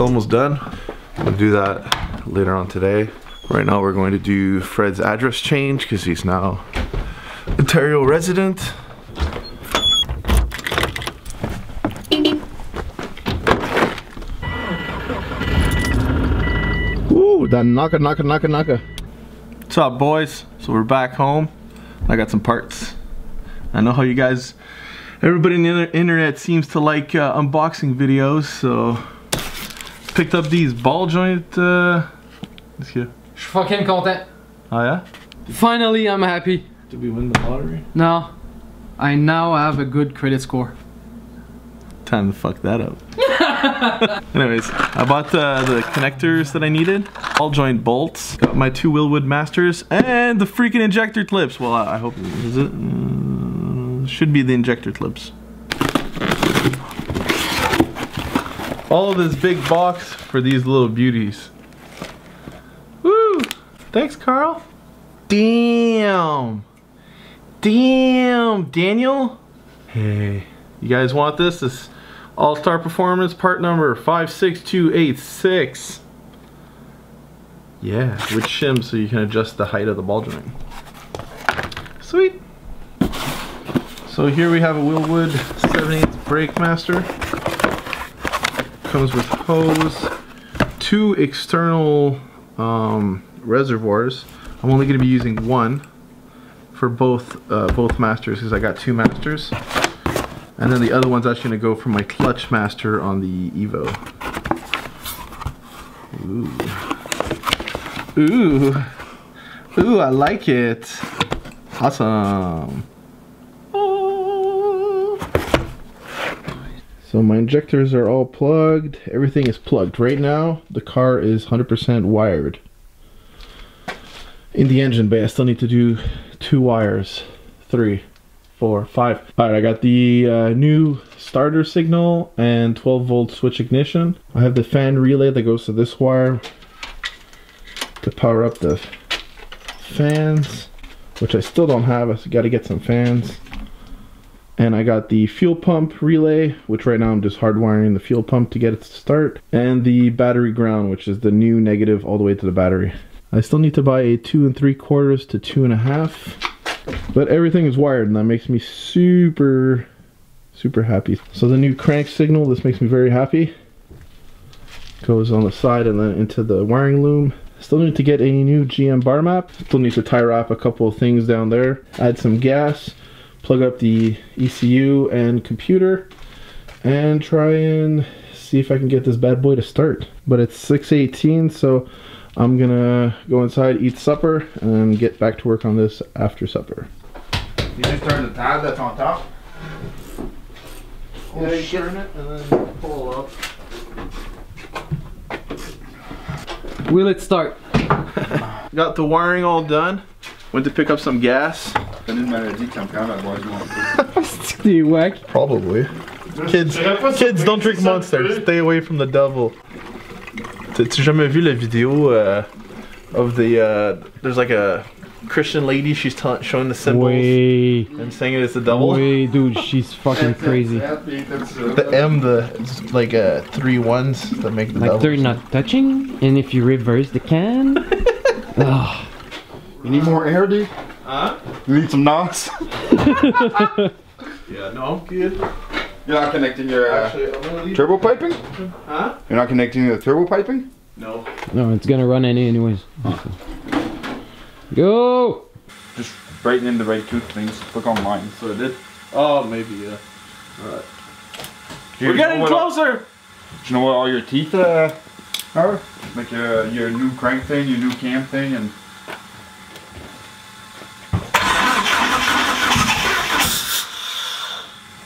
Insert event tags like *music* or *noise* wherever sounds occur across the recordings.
almost done. We'll do that later on today. Right now we're going to do Fred's address change because he's now Ontario resident. Ooh, that knocker, knocker, knocker, knocker. What's up, boys? So we're back home. I got some parts. I know how you guys, everybody in the internet seems to like uh, unboxing videos, so picked up these ball joint. Uh, let's. Je suis fucking content. Oh yeah? Finally, I'm happy. Did we win the lottery? No, I now have a good credit score. Time to fuck that up. *laughs* Anyways, I bought uh, the connectors that I needed, all joint bolts, got my two Wilwood Masters, and the freaking injector clips. Well, I, I hope is it uh, should be the injector clips. All of this big box for these little beauties. Woo! Thanks, Carl. Damn. Damn, Daniel. Hey, you guys want this? This All-Star Performance part number 56286. Yeah, with shim so you can adjust the height of the ball joint. Sweet. So here we have a Wilwood 7 8 brake master. Comes with hose, two external um, reservoirs. I'm only going to be using one for both uh, both masters because I got two masters. And then the other one's actually going to go for my clutch master on the Evo. Ooh. Ooh. Ooh, I like it. Awesome. So my injectors are all plugged. Everything is plugged. Right now, the car is 100% wired in the engine bay. I still need to do two wires. Three, four, five. All right, I got the uh, new starter signal and 12 volt switch ignition. I have the fan relay that goes to this wire to power up the fans, which I still don't have. I got to get some fans. And I got the fuel pump relay, which right now I'm just hardwiring the fuel pump to get it to start. And the battery ground, which is the new negative all the way to the battery. I still need to buy a two and three quarters to two and a half. But everything is wired and that makes me super, super happy. So the new crank signal, this makes me very happy. Goes on the side and then into the wiring loom. Still need to get a new GM bar map. Still need to tie wrap a couple of things down there. Add some gas plug up the ECU and computer and try and see if I can get this bad boy to start. But it's 6.18 so I'm gonna go inside, eat supper, and get back to work on this after supper. You just turn the tab that's on top. Yeah, you turn it and then pull up. Will it start? *laughs* Got the wiring all done. Went to pick up some gas. T'as une maladie qui me calme à boire du monde. *laughs* T'es whack. Probably. Kids, kids don't drink Monster. Stay away from the devil. T'as-tu jamais vu la vidéo uh, of the, uh, there's like a Christian lady, she's tell- showing the symbols Way, and saying it's the devil. way, dude, she's fucking crazy. The M, the, like uh, three ones that make the Like devil. they're not touching, and if you reverse the can, *laughs* oh, You need more air, dude? Huh? You need some NOS? *laughs* Yeah, no, I'm good. You're not connecting your uh, Actually, I'm turbo piping? Huh? You're not connecting the turbo piping? No. no, it's gonna run any anyways. Go! Just right in the right two things. Click on mine. So it did? Oh, maybe, yeah. Alright. We're getting know what- closer! Do you know what all your teeth uh, are? Like uh, your new crank thing, your new cam thing, and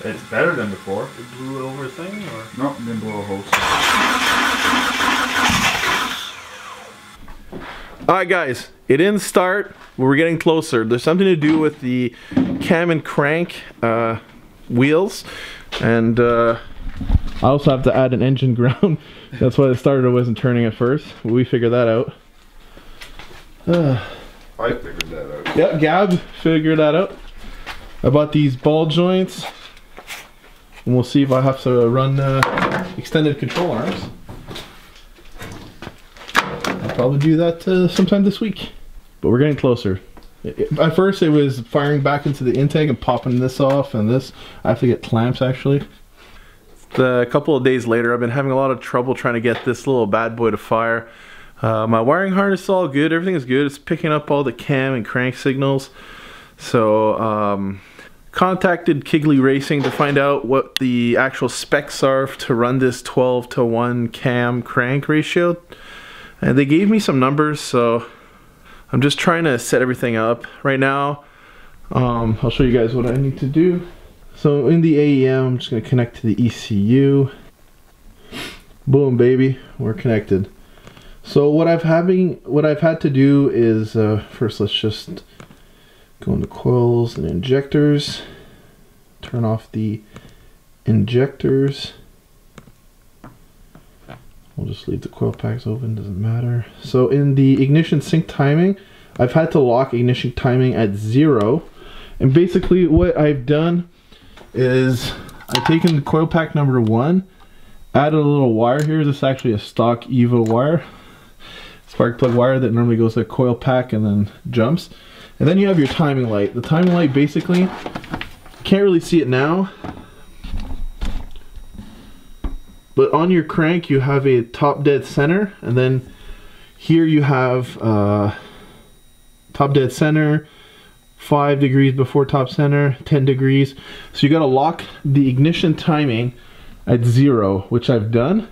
it's better than before. It blew over a thing, or? No, didn't blow a hose. Alright guys, it didn't start, we're getting closer. There's something to do with the cam and crank uh, wheels. And uh, I also have to add an engine *laughs* ground. That's why the starter wasn't turning at first. We figured that out. Uh, *sighs* I figured that out. Yep, Gab figured that out. I bought these ball joints. And we'll see if I have to run uh, extended control arms. I'll probably do that uh, sometime this week. But we're getting closer. At first, it was firing back into the intake and popping this off and this. I have to get clamps actually. The couple of days later, I've been having a lot of trouble trying to get this little bad boy to fire. Uh, my wiring harness is all good. Everything is good. It's picking up all the cam and crank signals. So, um, contacted Kiggly Racing to find out what the actual specs are to run this 12 to 1 cam crank ratio. And they gave me some numbers, so I'm just trying to set everything up right now. Um, I'll show you guys what I need to do. So in the AEM, I'm just going to connect to the ECU. Boom, baby, we're connected. So what I've having, what I've had to do is uh, first let's just go into coils and injectors. Turn off the injectors. We'll just leave the coil packs open, doesn't matter. So in the ignition sync timing, I've had to lock ignition timing at zero. And basically what I've done is I've taken the coil pack number one, added a little wire here. This is actually a stock Evo wire. Spark plug wire that normally goes to a coil pack and then jumps. And then you have your timing light. The timing light basically, can't really see it now, but on your crank you have a top dead center and then here you have uh, top dead center 5 degrees before top center 10 degrees so you got to lock the ignition timing at zero which I've done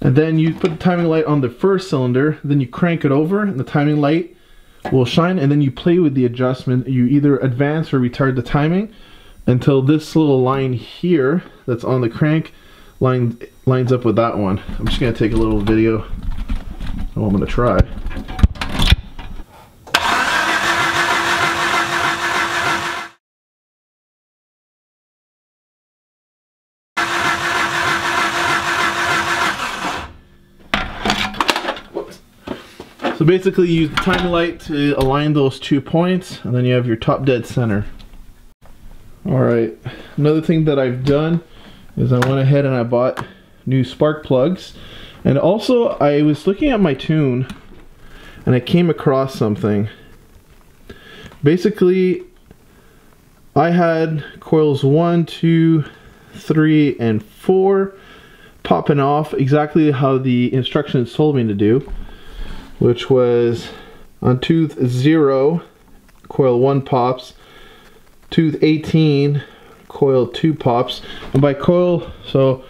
and then you put the timing light on the first cylinder then you crank it over and the timing light will shine and then you play with the adjustment you either advance or retard the timing until this little line here that's on the crank line, lines up with that one. I'm just going to take a little video. Oh, I'm to try. So basically you use the time light to align those two points and then you have your top dead center. Alright, another thing that I've done is I went ahead and I bought new spark plugs. And also I was looking at my tune and I came across something. Basically, I had coils one, two, three, and 4 popping off exactly how the instructions told me to do, which was on tooth 0, coil 1 pops, tooth 18, coil 2 pops, and by coil, so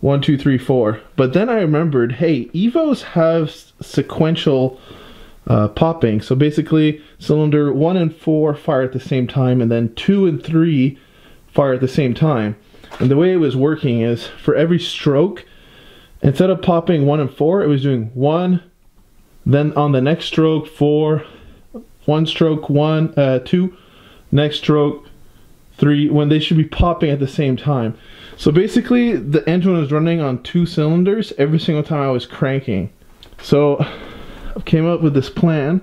one, two, three, four. But then I remembered, hey, Evos have sequential uh, popping. So basically, cylinder one and four fire at the same time, and then two and three fire at the same time. And the way it was working is for every stroke, instead of popping one and four, it was doing one, then on the next stroke, four, one stroke, one, uh, two, next stroke, three, when they should be popping at the same time. So basically, the engine was running on two cylinders every single time I was cranking. So *sighs* I came up with this plan.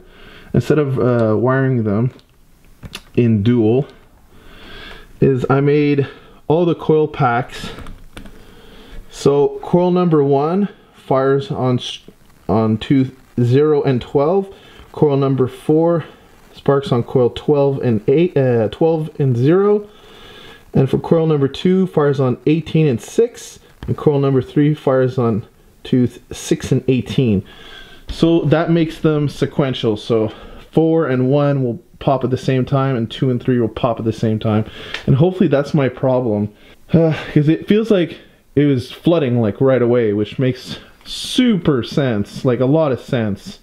Instead of uh, wiring them in dual, is I made all the coil packs. So coil number one fires on on two zero and 12. Coil number four sparks on coil 12 and 8, uh, 12 and 0. And for coil number 2, fires on 18 and 6. And coil number 3 fires on tooth 6 and 18. So that makes them sequential. So 4 and 1 will pop at the same time and 2 and 3 will pop at the same time. And hopefully that's my problem. *sighs* Because uh, it feels like it was flooding like right away, which makes super sense. Like a lot of sense.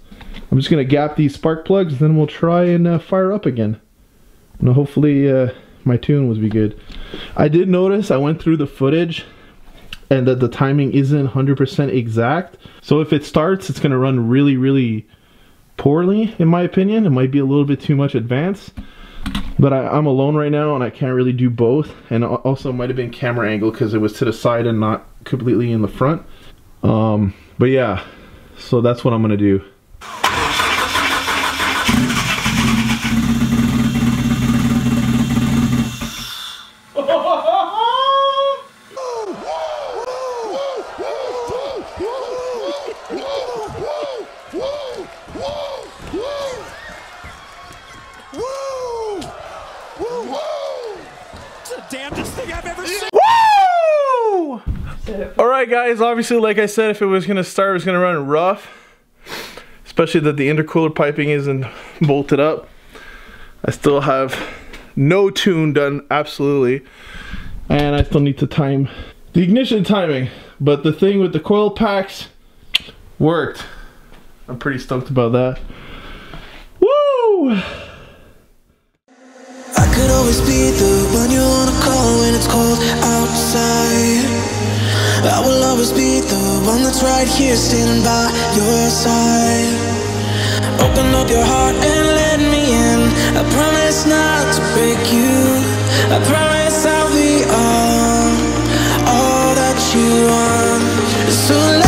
I'm just to gap these spark plugs, then we'll try and uh, fire up again. And hopefully uh, my tune was be good. I did notice I went through the footage and that the timing isn't 100% exact. So if it starts, it's to run really, really poorly, in my opinion. It might be a little bit too much advance. But I, am alone right now and I can't really do both. And also might have been camera angle because it was to the side and not completely in the front. Um, but yeah, so that's what I'm to do. *laughs* All right, guys. Obviously, like I said, if it was gonna start, it was gonna run rough. Especially that the intercooler piping isn't bolted up. I still have no tune done, absolutely, and I still need to time the ignition timing. But the thing with the coil packs worked. I'm pretty stoked about that. Woo! I could always be the one you wanna call when it's cold outside. I will always be the one that's right here standing by your side. Open up your heart and let me in. I promise not to break you. I promise I'll be all, all that you want. So let.